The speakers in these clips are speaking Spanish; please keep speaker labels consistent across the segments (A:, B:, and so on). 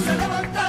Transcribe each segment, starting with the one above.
A: se levantó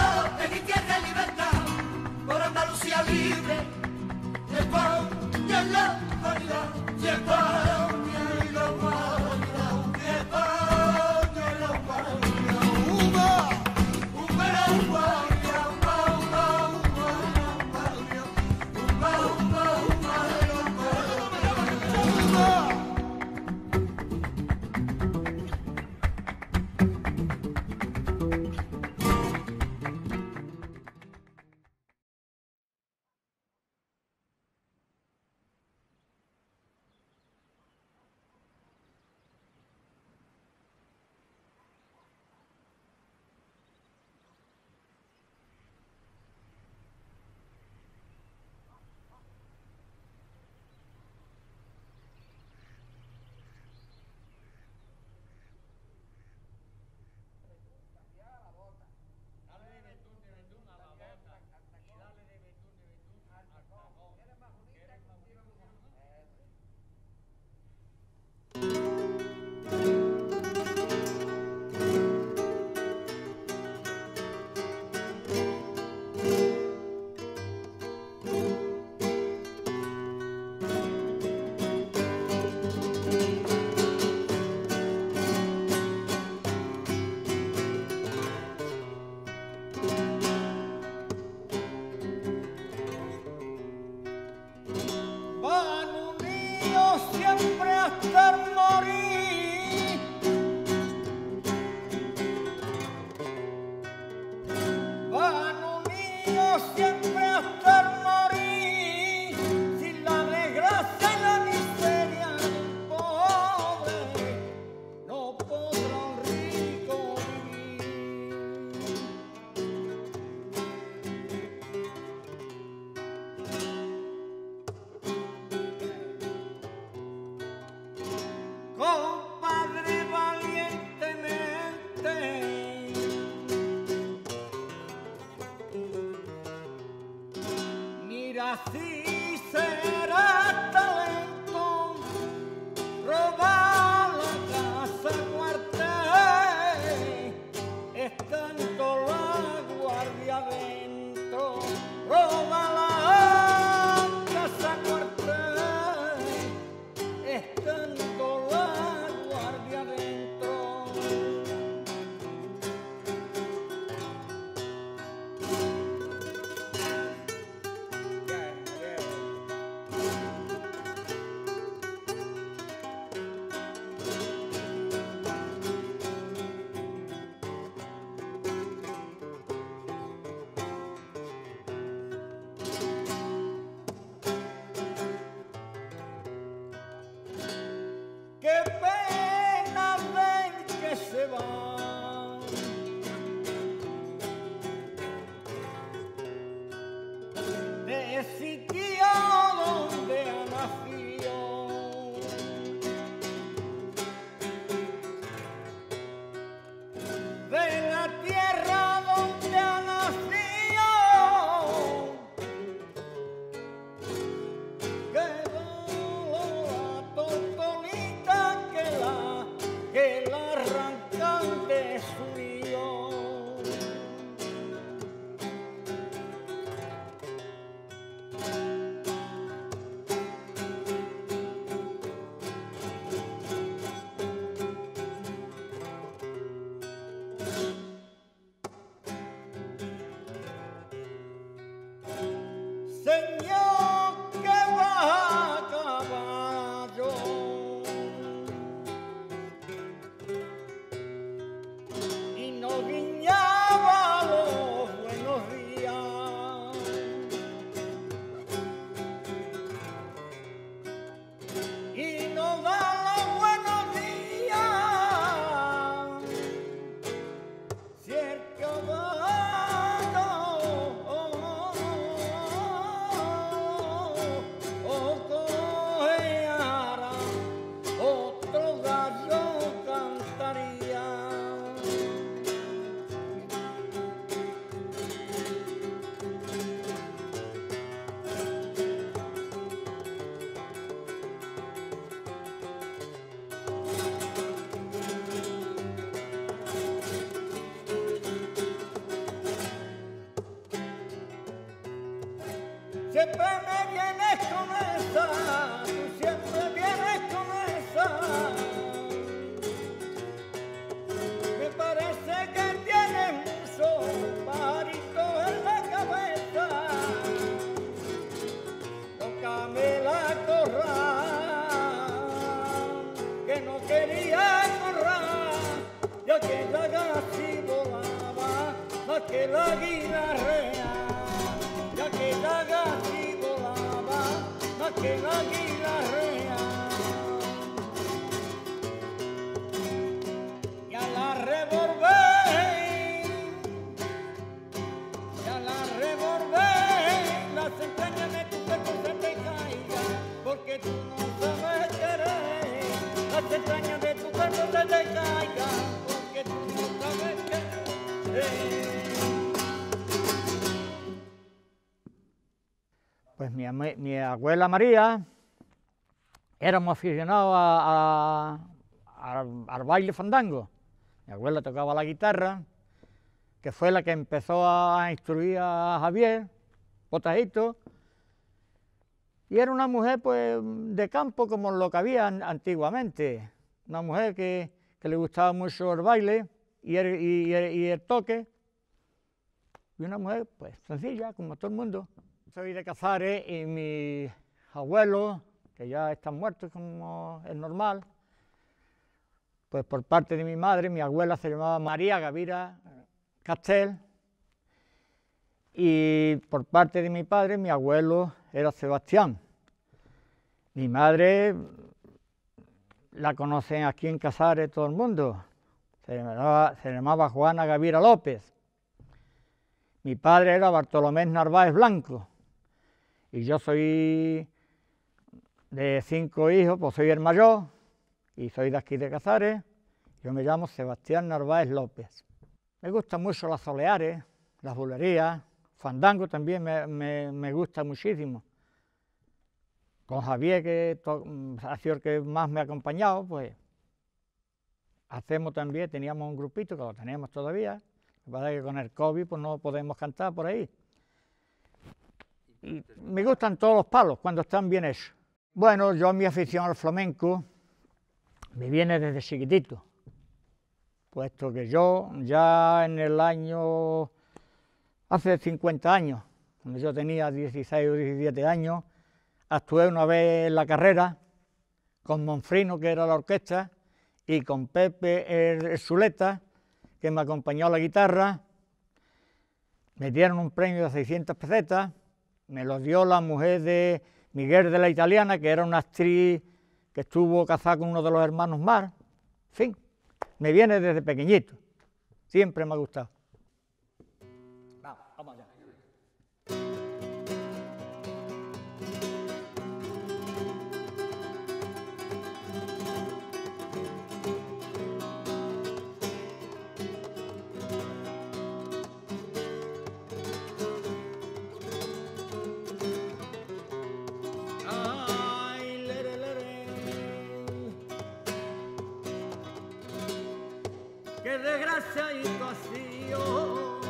B: será
C: siempre
B: Pues mi, abuela María éramos aficionados a- a- al, baile fandango. Mi abuela tocaba la guitarra, que fue la que empezó a instruir a Javier, Potajito, y era una mujer pues de campo como lo que había an- antiguamente, una mujer que le gustaba mucho el baile y el, toque, y una mujer pues sencilla, como todo el mundo. Soy de Cazares y mis abuelos, que ya están muertos como es normal, pues por parte de mi madre, mi abuela se llamaba María Gavira Castel, y por parte de mi padre, mi abuelo era Sebastián. Mi madre la conocen aquí en Casares todo el mundo, se llamaba, se llamaba Juana Gavira López. Mi padre era Bartolomé Narváez Blanco. Y yo soy de cinco hijos, pues soy el mayor y soy de aquí de Cazares. Yo me llamo Sebastián Narváez López. Me gustan mucho las soleares, las bulerías, fandango también me, me- me gusta muchísimo. Con Javier, que mm, ha sido el que más me ha acompañado, pues hacemos también, teníamos un grupito que lo tenemos todavía. Lo que que con el COVID pues no podemos cantar por ahí. Y me gustan todos los palos cuando están bien hechos. Bueno, yo mi afición al flamenco me viene desde chiquitito, puesto que yo ya en el año, hace 50 años, cuando yo tenía 16 o 17 años, actué una vez en la carrera con Monfrino, que era la orquesta, y con Pepe el Zuleta, que me acompañó a la guitarra. Me dieron un premio de 600 pesetas, me lo dio la mujer de Miguel de la Italiana, que era una actriz que estuvo casada con uno de los hermanos Mar. En fin, me viene desde pequeñito, siempre me ha gustado.
C: Qué desgraciadito ha sido.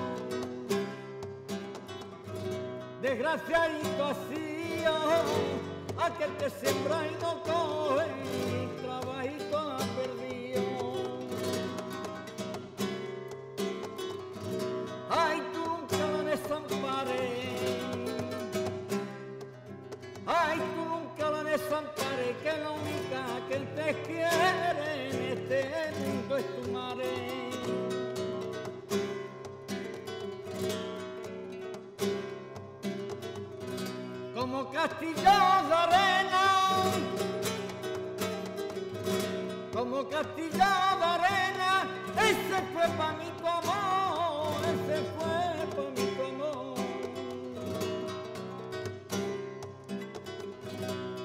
C: Desgraciadito ha sido. Aquel que siembra y no coge, trabajito ha perdido. Ay, tú nunca la desampares. Ay, tú nunca la desampares, que la única que te quiere en este mundo es tu madre. Como castillo de arena, como castillo de arena, ese fue para mi tu amor, ese fue para mi tu amor.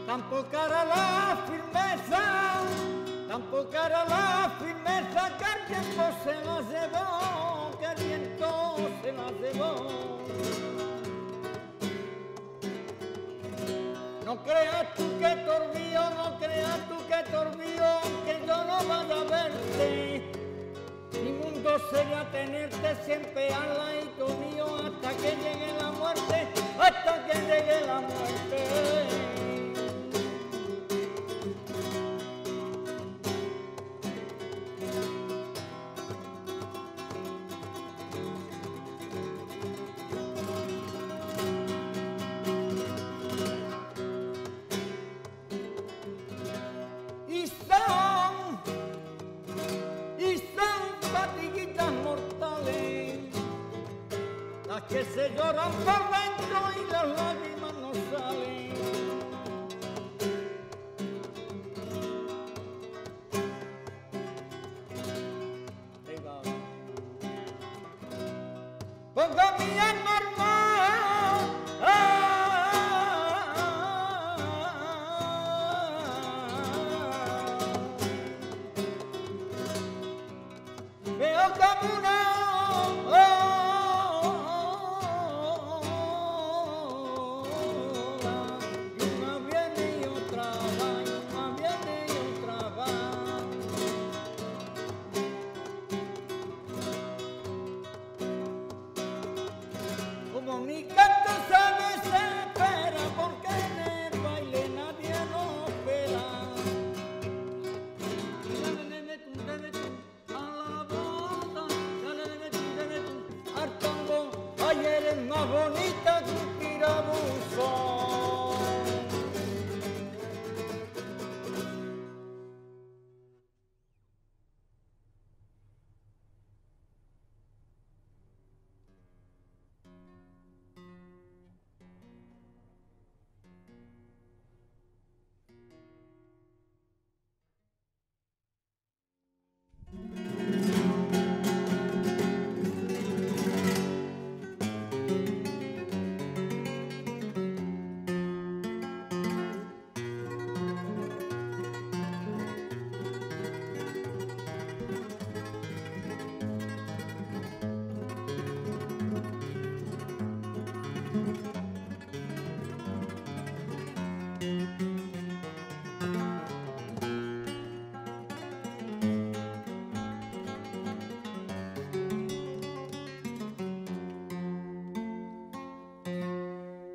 C: Tampoco era la firmeza, tampoco era la firmeza que el tiempo se la llevó, que el viento se la llevó. Creas tú que torbío, no creas tú que torbío, que yo no vaya a verte. Mi mundo sería tenerte siempre al lado mío hasta que llegue la muerte, hasta que llegue la muerte. Lloran por dentro y las lágrimas no salen.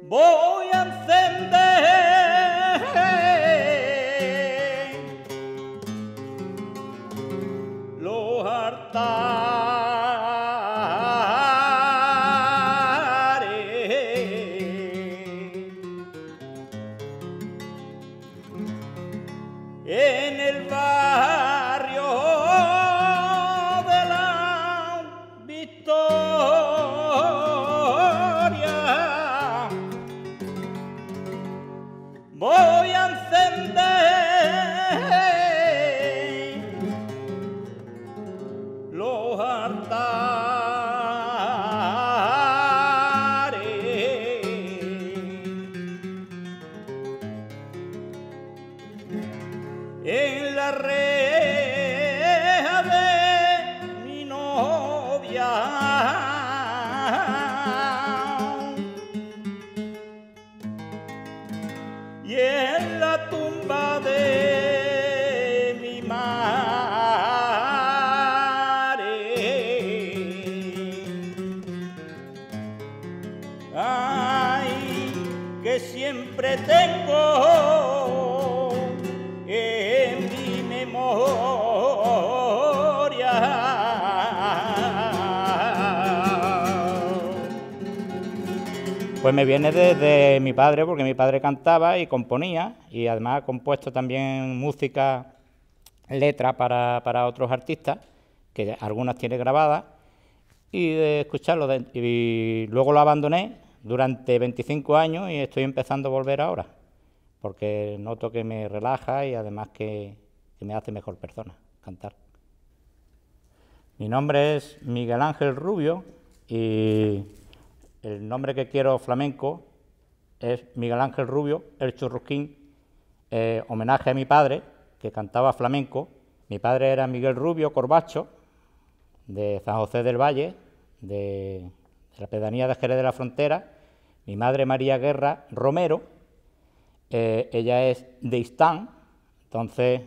C: Boy! En el barrio Pues me viene desde mi padre, porque mi padre cantaba y componía, y además ha compuesto también música, letra para, para otros artistas, que algunas tiene grabadas, y de escucharlo. y luego lo abandoné durante 25 años y estoy empezando a volver ahora, porque noto que me relaja y además que, que me hace mejor persona cantar. Mi nombre es Miguel Ángel Rubio y el nombre que quiero flamenco es Miguel Ángel Rubio, el churrusquín, eh, homenaje a mi padre, que cantaba flamenco. Mi padre era Miguel Rubio Corbacho, de San José del Valle, de, la pedanía de Jerez de la Frontera. Mi madre María Guerra Romero, eh, ella es de Istán, entonces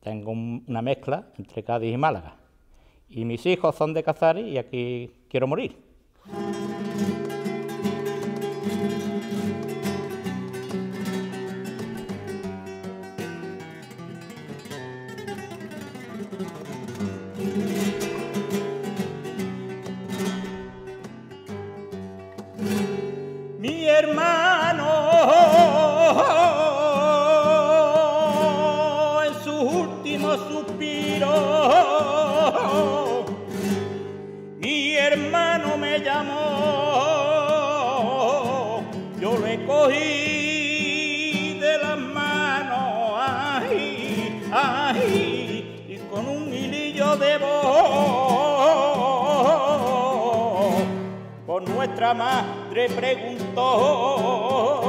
C: tengo un- una mezcla entre Cádiz y Málaga. Y mis hijos son de Cazares y aquí quiero morir. Nuestra madre preguntó.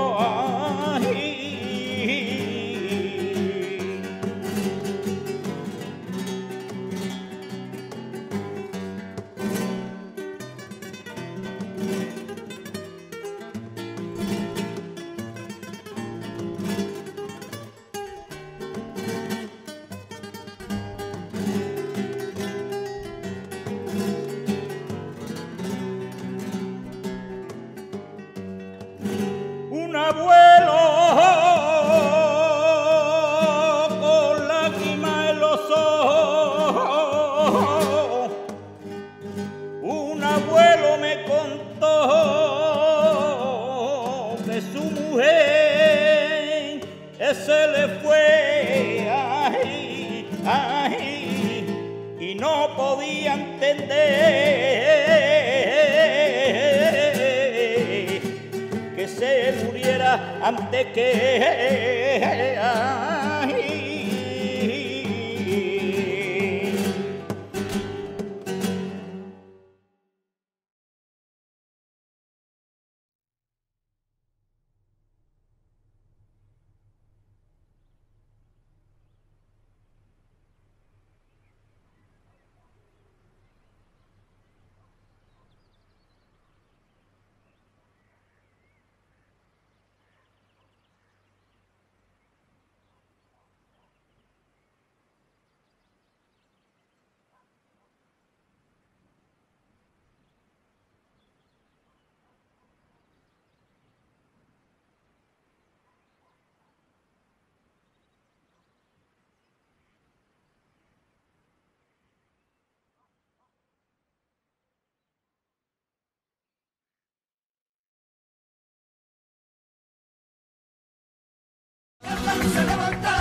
C: Antes que
A: se levanta